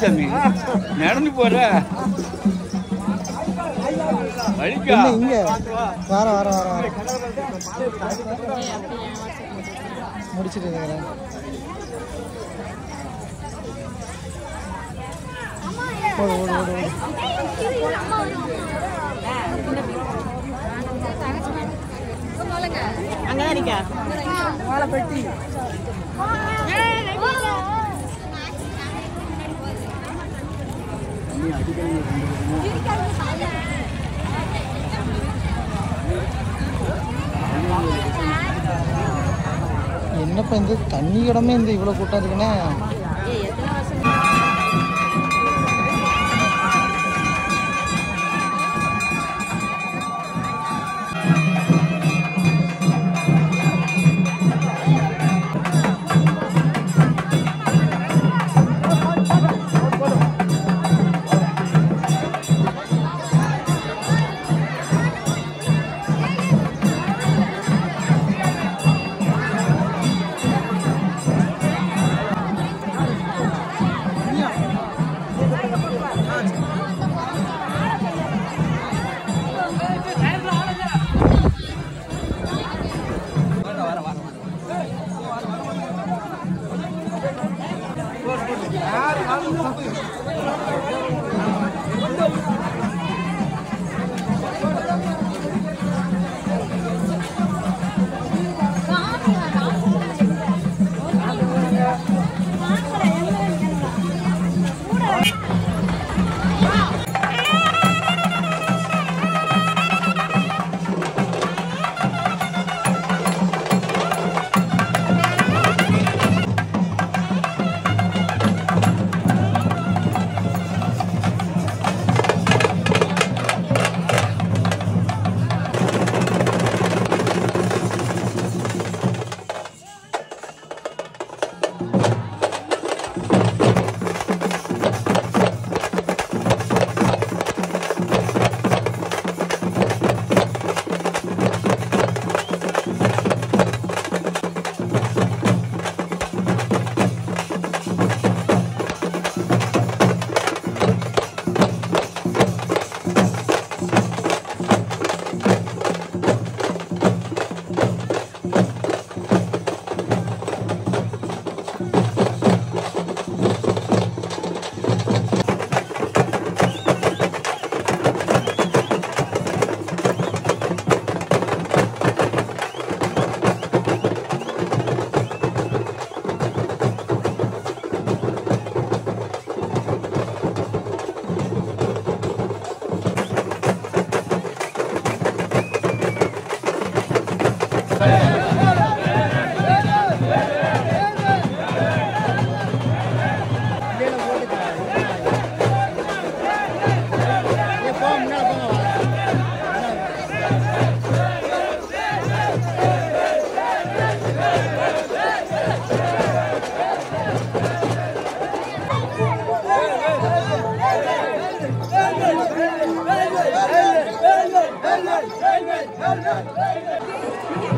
சாமி நடந்து போற. வலிக்கா. என்ன இங்க? வர வர வர வர. முடிச்சிட்டு இருக்கிறேன் ஓடு ஓடு ஓடு ஓடு அங்கதான் நிக்கா. என்னப்பா இந்த தண்ணி இடமே இந்த இவ்வளோ கூட்டம் இருக்குன்னா? よろしくお願いします。Elver! Elver! Elver! Elver!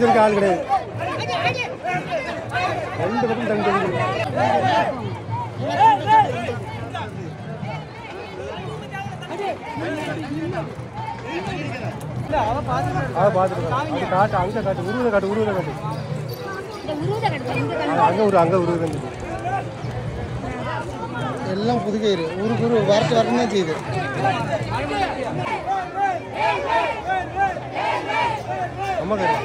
தெளிக்க ஆள் கிடையாது. ரெண்டு பக்கம் தெளிக்க அதை பார்த்துட்டு காட்டு அங்கே காட்டு உருவில் காட்டு உருவில் காட்டு அங்கே ஒரு அங்கே உருவில் காட்டு எல்லாம் புதுக்கயிறு ஊருக்கு ஊரு வரட்டு வரணும் செய்யுது. அம்மா கேட்டு.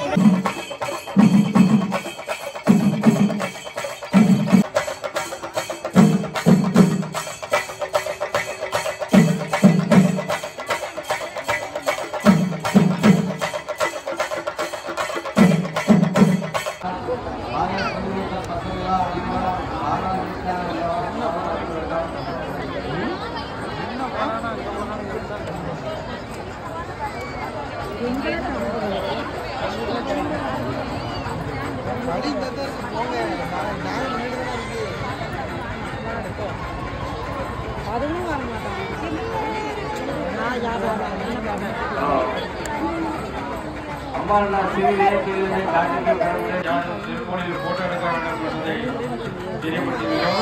அதுவும் வர காட்டுக்கு திருப்பணியில் போட்டோ எடுக்க வேண்டும் என்பதை தெரியப்படுத்துகிறோம்